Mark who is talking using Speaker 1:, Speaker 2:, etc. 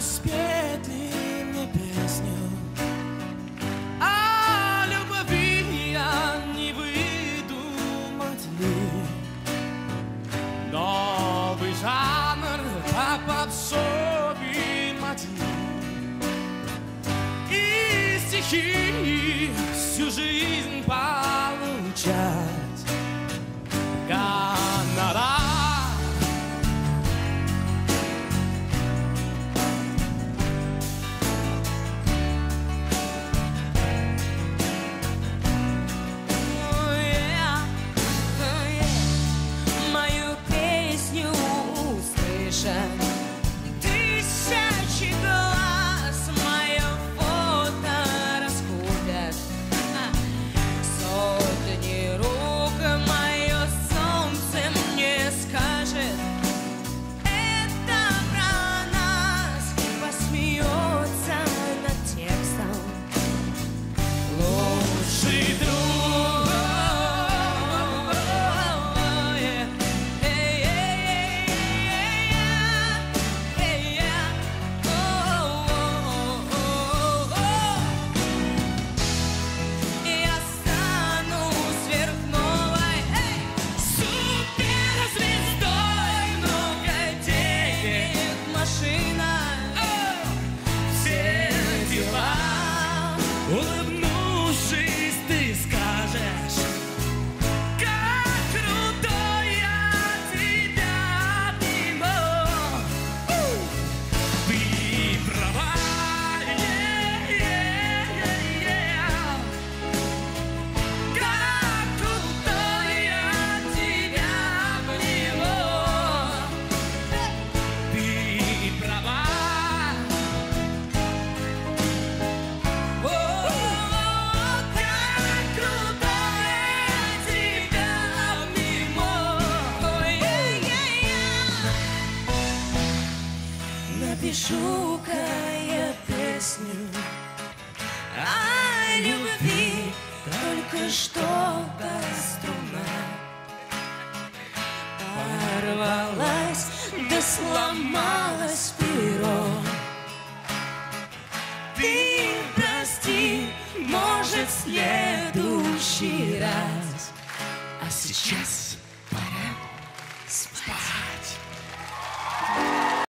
Speaker 1: спеть ли мне песню. О любви я не выдумать ли Новый жанр по попсовый мотив И стихи всю жизнь получать
Speaker 2: машина, Напишу-ка я песню о любви Только чтобы струна Порвалась, да сломалась перо. Ты прости, может, в следующий раз.
Speaker 1: А сейчас